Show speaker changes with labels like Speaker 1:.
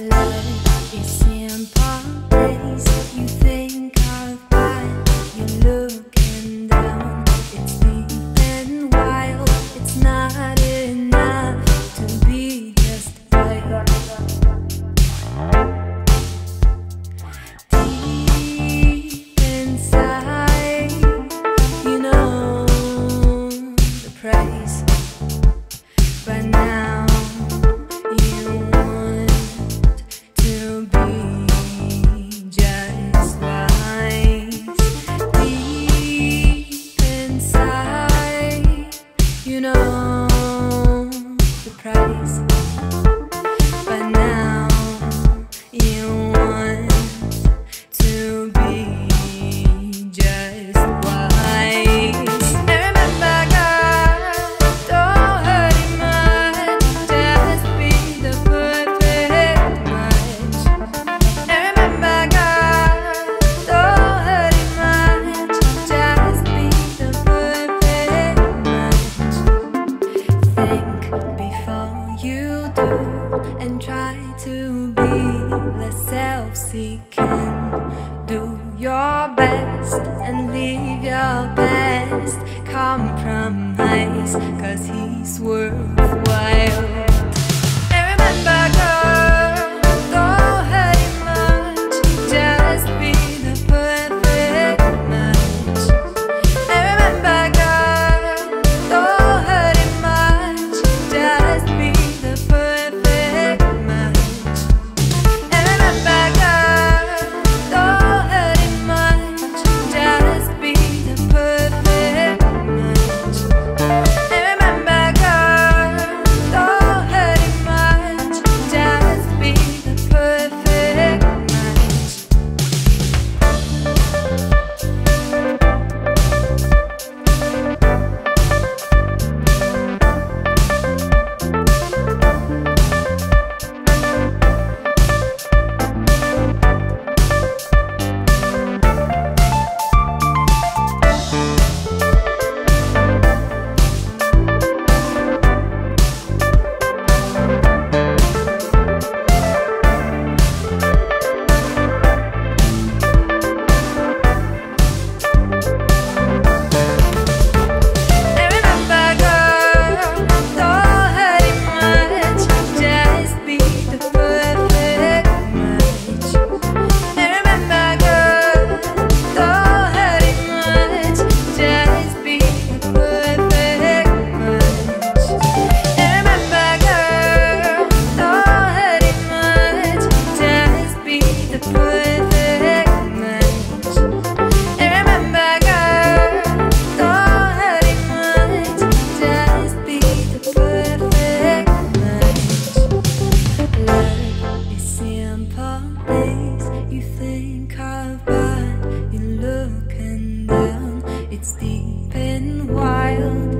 Speaker 1: Love is and try to be less self-seeking. Do your best and leave your best. Compromise, cause he's worthwhile. It's deep and wild.